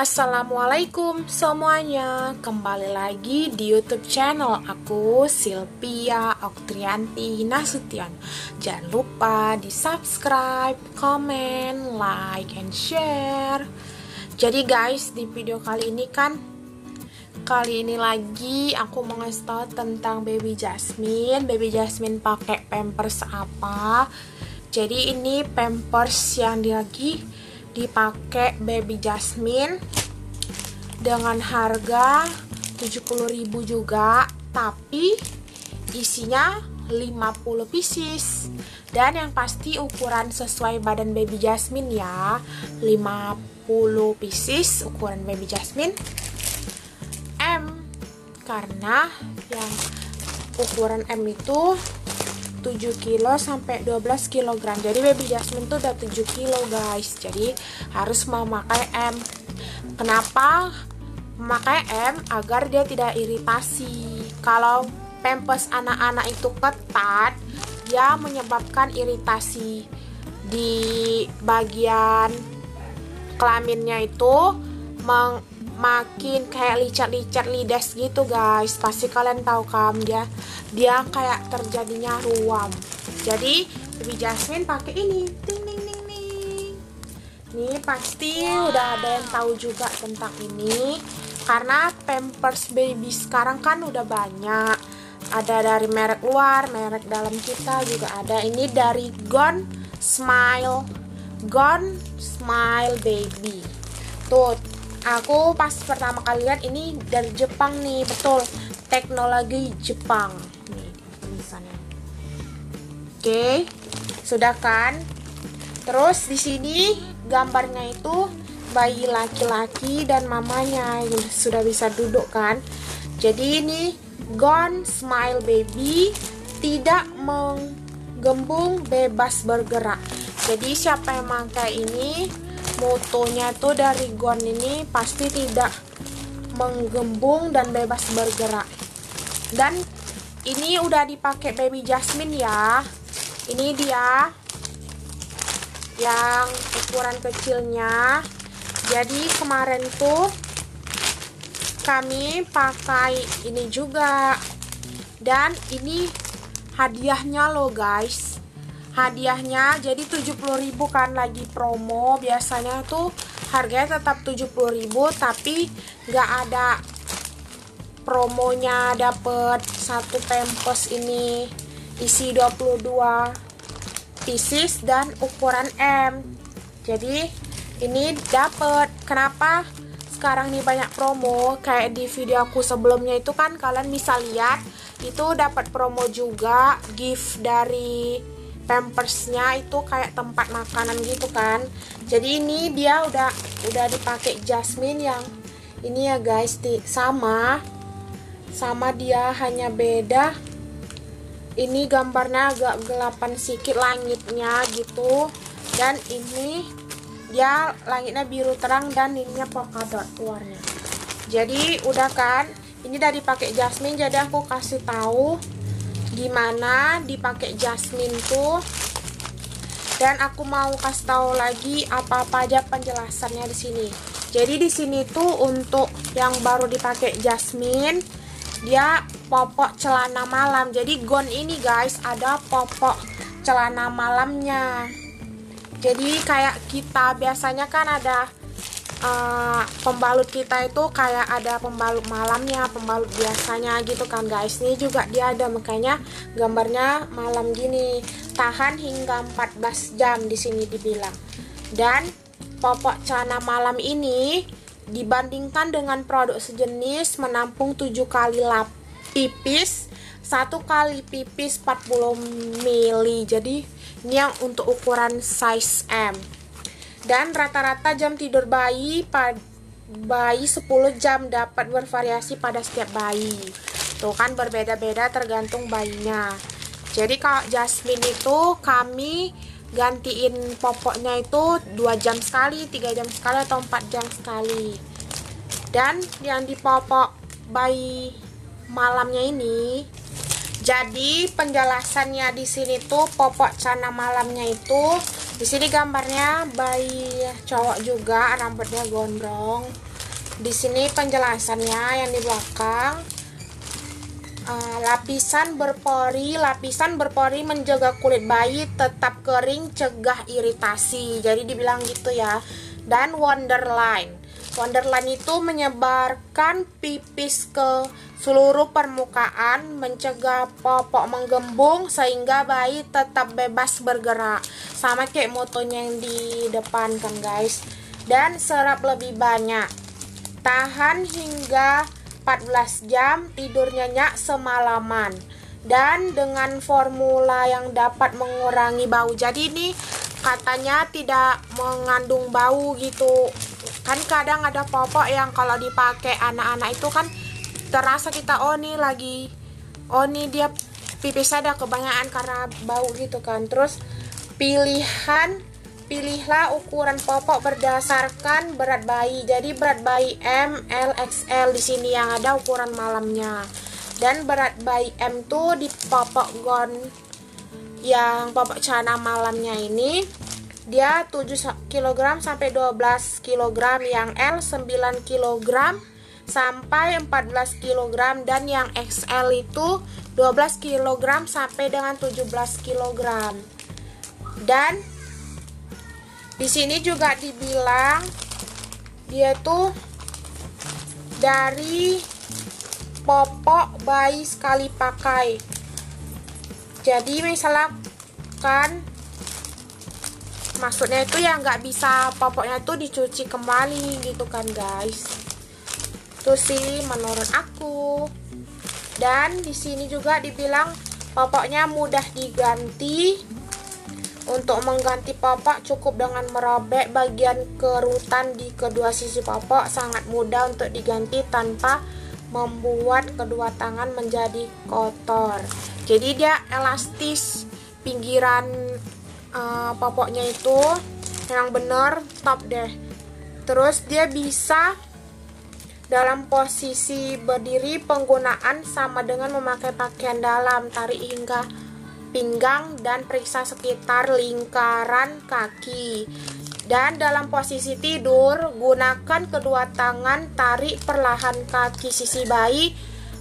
Assalamualaikum semuanya. Kembali lagi di youtube channel aku Silvia Oktrianti Nasution. Jangan lupa di subscribe, komen, like, and share. Jadi guys di video kali ini kan Kali ini lagi aku mau ngasih tau tentang baby Jasmine. Baby Jasmine pakai pampers apa? Jadi ini pampers yang lagi dipakai baby jasmine dengan harga 70.000 juga tapi isinya 50 pieces. Dan yang pasti ukuran sesuai badan baby jasmine ya 50 pieces ukuran baby jasmine. M karena yang ukuran M itu 7 kilo sampai 12 kg jadi baby jasmine tuh udah 7 kilo guys. Jadi harus memakai M kenapa memakai M agar dia tidak iritasi? Kalau pampers anak-anak itu ketat dia menyebabkan iritasi di bagian kelaminnya itu meng makin kayak licat-licat lidas gitu guys. Pasti kalian tahu kan dia dia kayak terjadinya ruam. Jadi baby jasmine pakai ini. Ting ini pasti udah ada yang tahu juga tentang ini. Karena pampers baby sekarang kan udah banyak. Ada dari merek luar merek dalam kita juga ada. Ini dari Gone Smile. Gone Smile Baby. Tuh aku pas pertama kali lihat ini dari Jepang nih betul. Teknologi Jepang. Nih tulisannya. Oke sudah kan? Terus di sini gambarnya itu bayi laki-laki dan mamanya yang sudah bisa duduk kan. Jadi ini Gone Smile Baby tidak menggembung bebas bergerak. Jadi siapa yang pakai ini motonya tuh dari Gon ini pasti tidak menggembung dan bebas bergerak. Dan ini udah dipakai baby Jasmine ya. Ini dia yang ukuran kecilnya. Jadi kemarin tuh kami pakai ini juga. Dan ini hadiahnya loh guys. Hadiahnya jadi 70.000 kan lagi promo. Biasanya tuh harganya tetap 70.000 tapi nggak ada promonya dapet satu tempos ini isi 22 pieces dan ukuran M. Jadi ini dapet. Kenapa sekarang nih banyak promo? Kayak di video aku sebelumnya itu kan kalian bisa lihat itu dapat promo juga gift dari pampersnya itu kayak tempat makanan gitu kan. Jadi ini dia udah udah dipakai Jasmine yang ini ya guys sama sama dia hanya beda ini gambarnya agak gelapan sedikit langitnya gitu. Dan ini dia langitnya biru terang dan ininya polka dot warnanya jadi udah kan? Ini udah dipakai Jasmine jadi aku kasih tahu gimana dipakai jasmine tuh. Dan aku mau kasih tahu lagi apa-apa aja penjelasannya di sini. Jadi di sini tuh untuk yang baru dipakai jasmine dia popok celana malam. Jadi gon ini guys ada popok celana malamnya. Jadi kayak kita biasanya kan ada uh, pembalut kita itu kayak ada pembalut malamnya pembalut biasanya gitu kan guys. Ini juga dia ada makanya gambarnya malam gini. Tahan hingga 14 jam di sini dibilang. Dan popok celana malam ini dibandingkan dengan produk sejenis menampung 7 kali lap pipis satu kali pipis 40 mili jadi ini yang untuk ukuran size M. Dan rata-rata jam tidur bayi bayi 10 jam dapat bervariasi pada setiap bayi. Tuh kan berbeda-beda tergantung bayinya. Jadi kalau Jasmine itu kami gantiin popoknya itu 2 jam sekali 3 jam sekali atau 4 jam sekali. Dan yang di popok bayi malamnya ini. Jadi penjelasannya di sini tuh popok cana malamnya itu di sini gambarnya bayi cowok juga rambutnya gondrong. Di sini penjelasannya yang di belakang. Uh, lapisan berpori lapisan berpori menjaga kulit bayi tetap kering cegah iritasi. Jadi dibilang gitu ya. Dan wonderline wonderline itu menyebarkan pipis ke seluruh permukaan mencegah popok menggembung sehingga bayi tetap bebas bergerak. Sama kayak motonya yang di depan kan guys. Dan serap lebih banyak. Tahan hingga 14 jam tidur nyenyak semalaman. Dan dengan formula yang dapat mengurangi bau. Jadi ini katanya tidak mengandung bau gitu kan kadang ada popok yang kalau dipakai anak-anak itu kan terasa kita oh nih lagi oh dia pipis ada kebanyakan karena bau gitu kan. Terus pilihan pilihlah ukuran popok berdasarkan berat bayi. Jadi berat bayi M, L, XL di sini yang ada ukuran malamnya. Dan berat bayi M tuh di popok gon yang popok celana malamnya ini dia 7 kg sampai 12 kg yang L 9 kg sampai 14 kg dan yang XL itu 12 kg sampai dengan 17 kg dan di sini juga dibilang dia tuh dari popok bayi sekali pakai. Jadi misalkan maksudnya itu ya nggak bisa popoknya tuh dicuci kembali gitu kan guys. Itu sih menurut aku. Dan di sini juga dibilang popoknya mudah diganti. Untuk mengganti popok cukup dengan merobek bagian kerutan di kedua sisi popok. Sangat mudah untuk diganti tanpa membuat kedua tangan menjadi kotor. Jadi dia elastis pinggiran uh, popoknya itu yang bener top deh. Terus dia bisa dalam posisi berdiri penggunaan sama dengan memakai pakaian dalam tarik hingga pinggang dan periksa sekitar lingkaran kaki. Dan dalam posisi tidur gunakan kedua tangan tarik perlahan kaki sisi bayi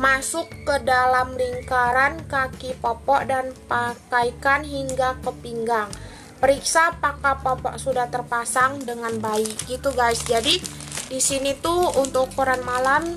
masuk ke dalam lingkaran kaki popok dan pakaikan hingga ke pinggang. Periksa apakah popok sudah terpasang dengan baik gitu guys. Jadi di sini tuh untuk ukuran malam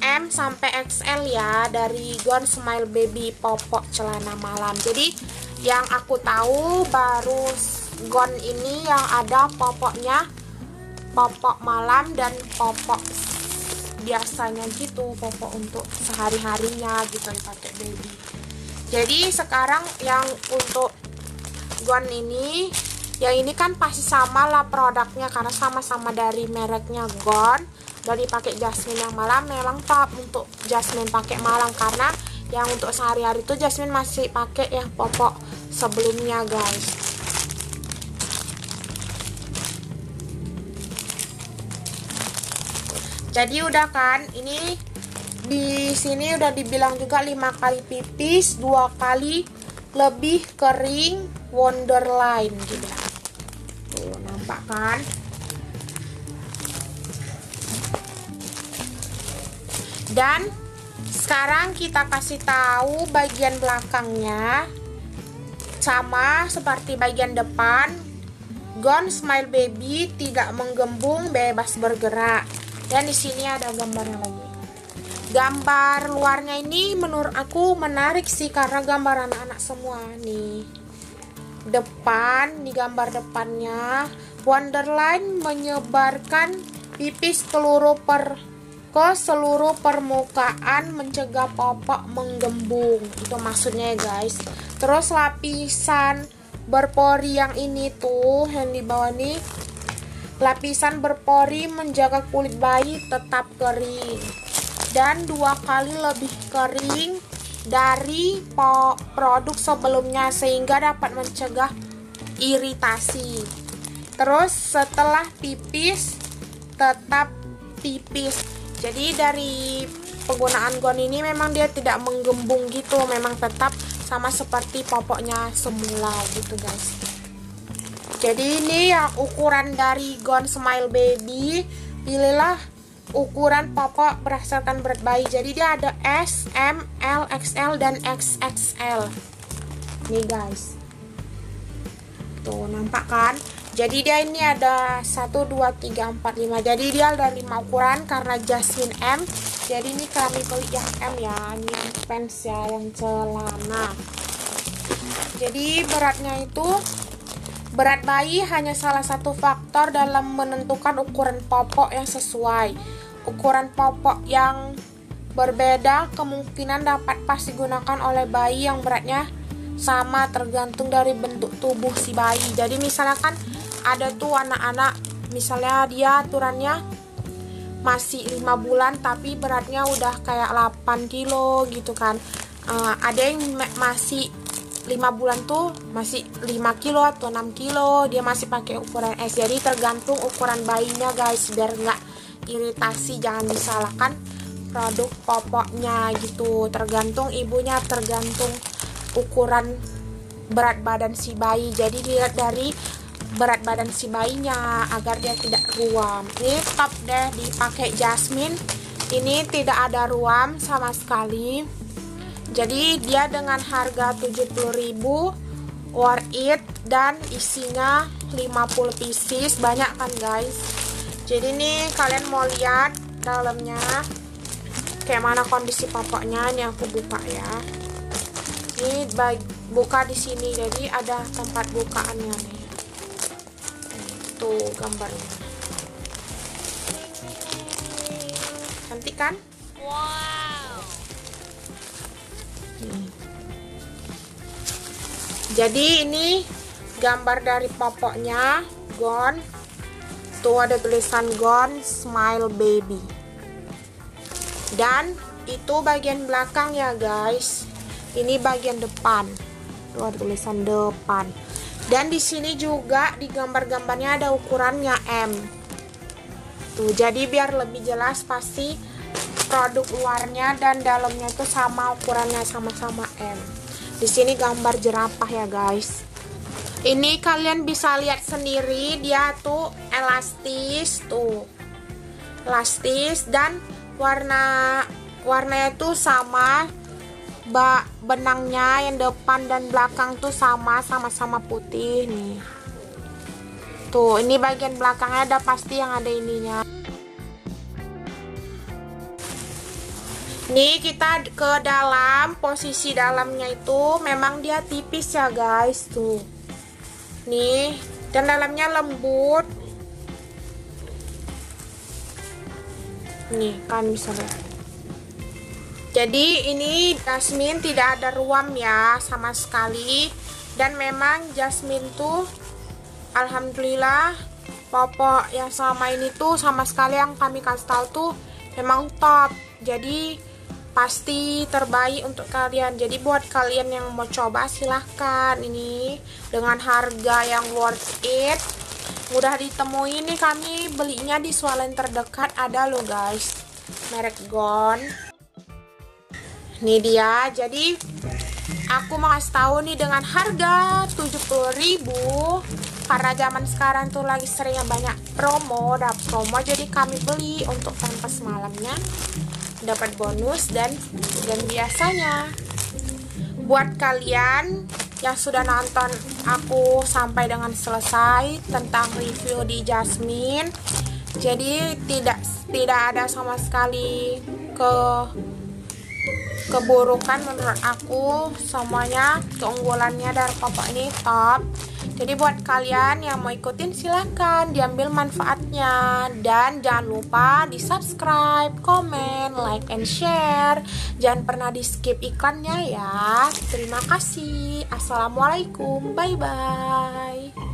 M sampai XL ya dari Gone Smile Baby popok celana malam. Jadi yang aku tahu baru Gone ini yang ada popoknya popok malam dan popok biasanya gitu popok untuk sehari-harinya gitu dipakai baby. Jadi sekarang yang untuk gon ini yang ini kan pasti sama lah produknya karena sama-sama dari mereknya gon dan dipakai jasmine yang malam memang top untuk jasmine pakai malam karena yang untuk sehari-hari itu jasmine masih pakai yang popok sebelumnya guys jadi udah kan ini di sini udah dibilang juga lima kali pipis dua kali lebih kering wonderline gitu. Tuh nampak kan? Dan sekarang kita kasih tahu bagian belakangnya sama seperti bagian depan. Gone Smile Baby tidak menggembung bebas bergerak dan di sini ada gambarnya lagi gambar luarnya ini menurut aku menarik sih karena gambar anak-anak semua nih. Depan di gambar depannya Wonderline menyebarkan pipis seluruh per ke seluruh permukaan mencegah popok menggembung. Itu maksudnya ya guys. Terus lapisan berpori yang ini tuh yang di bawah nih Lapisan berpori menjaga kulit bayi tetap kering dan dua kali lebih kering dari produk sebelumnya sehingga dapat mencegah iritasi. Terus setelah pipis tetap pipis. Jadi dari penggunaan gon ini memang dia tidak menggembung gitu, memang tetap sama seperti popoknya semula gitu guys jadi ini yang ukuran dari Gone Smile Baby. Pilihlah ukuran pokok berdasarkan berat bayi. Jadi dia ada S, M, L, XL dan XXL nih guys. Tuh nampak kan? Jadi dia ini ada 1, 2, 3, 4, 5 jadi dia ada 5 ukuran karena Jasmine M. Jadi ini kami beli yang M ya. Ini pants ya yang celana. Jadi beratnya itu berat bayi hanya salah satu faktor dalam menentukan ukuran popok yang sesuai. Ukuran popok yang berbeda kemungkinan dapat pas digunakan oleh bayi yang beratnya sama tergantung dari bentuk tubuh si bayi. Jadi misalnya kan ada tuh anak-anak misalnya dia aturannya masih lima bulan tapi beratnya udah kayak 8 kilo gitu kan. Uh, ada yang masih lima bulan tuh masih 5 kilo atau 6 kilo. Dia masih pakai ukuran S jadi tergantung ukuran bayinya guys. Biar nggak iritasi jangan disalahkan produk popoknya gitu. Tergantung ibunya tergantung ukuran berat badan si bayi. Jadi dilihat dari berat badan si bayinya agar dia tidak ruam. Ini top deh dipakai Jasmine. Ini tidak ada ruam sama sekali jadi dia dengan harga 70.000 worth it dan isinya 50 pieces. Banyak kan guys? Jadi nih kalian mau lihat dalamnya kayak mana kondisi popoknya ini aku buka ya. Ini buka di sini. Jadi ada tempat bukaannya nih. Itu gambarnya. Cantik kan? Wow jadi ini gambar dari popoknya gone tuh ada tulisan gone smile baby. Dan itu bagian belakang ya guys. Ini bagian depan. Tuh ada tulisan depan. Dan di sini juga di gambar-gambarnya ada ukurannya M. Tuh jadi biar lebih jelas pasti produk luarnya dan dalamnya itu sama ukurannya sama-sama M di sini gambar jerapah ya guys. Ini kalian bisa lihat sendiri dia tuh elastis tuh. Elastis dan warna warnanya itu sama bak benangnya yang depan dan belakang tuh sama sama-sama putih nih. Tuh ini bagian belakangnya ada pasti yang ada ininya nih kita ke dalam posisi dalamnya itu memang dia tipis ya guys tuh. Nih dan dalamnya lembut. Nih kan bisa lihat. Jadi ini jasmine tidak ada ruam ya sama sekali. Dan memang jasmine tuh alhamdulillah popok yang sama ini tuh sama sekali yang kami kasih tuh memang top. Jadi pasti terbaik untuk kalian. Jadi buat kalian yang mau coba silahkan. Ini dengan harga yang worth it. Mudah ditemui nih kami belinya di swalen terdekat. Ada loh guys. Merek Gon. Ini dia. Jadi aku mau kasih tahu nih dengan harga 70.000 karena zaman sekarang tuh lagi seringnya banyak promo dapat promo. Jadi kami beli untuk pempes malamnya dapat bonus dan dan biasanya. Buat kalian yang sudah nonton aku sampai dengan selesai tentang review di Jasmine jadi tidak tidak ada sama sekali ke keburukan menurut aku. Semuanya keunggulannya dari papa ini top jadi buat kalian yang mau ikutin silahkan diambil manfaatnya dan jangan lupa di subscribe, komen, like, and share. Jangan pernah di skip iklannya ya. Terima kasih. Assalamualaikum. Bye bye.